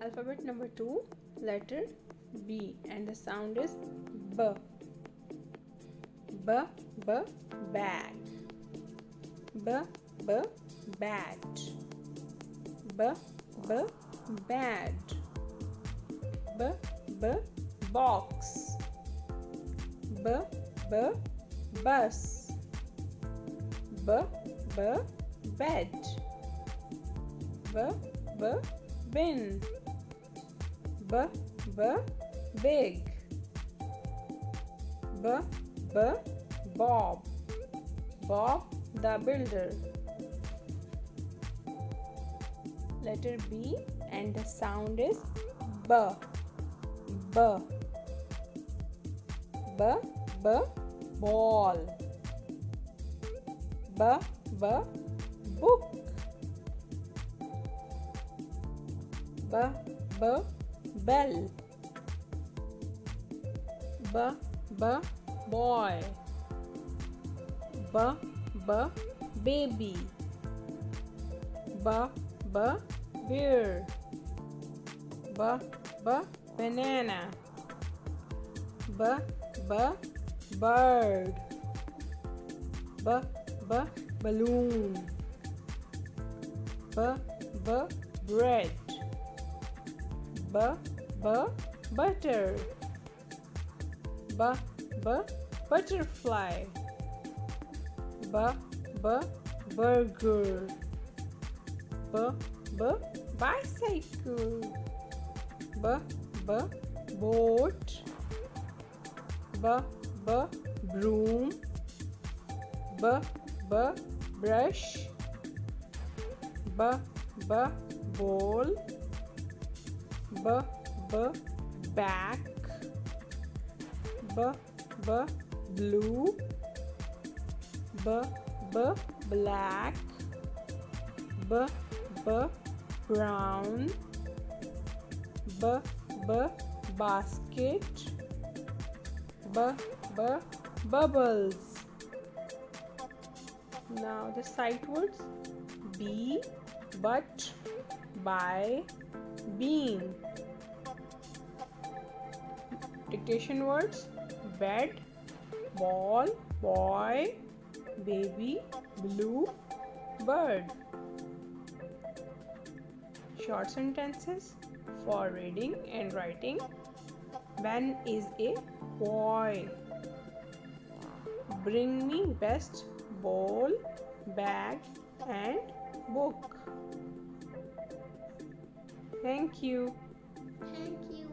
Alphabet number 2, letter B, and the sound is B. B, B, bag. B, B, bat. B, B, bad. B, B, box. B, B, bus. B, B, bed. B, B, bin. B, B, big. B, B, Bob. Bob the builder. Letter B and the sound is B. B. B, B, ball. B, B, book. B, B, bell. B, B, boy. B, B, baby. B, B, beer. B, B, banana. B, B, bird. B, B, balloon. B, B, bread. B, B, butter. B, B, butterfly. B, B, burger. B, B, bicycle. B, B, boat. B, B, broom. B, B, brush. B, B, bowl. B, B, back. B, B, blue. B, B, black. B, B, brown. B, B, basket. B, B, bubbles. Now the sight words be, but, by, being. Dictation words bed, ball, boy, baby, blue, bird. Short sentences for reading and writing. Ben is a boy. Bring me best bowl, bag, and book. Thank you. Thank you.